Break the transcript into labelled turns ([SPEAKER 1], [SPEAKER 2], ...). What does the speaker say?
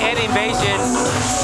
[SPEAKER 1] head invasion.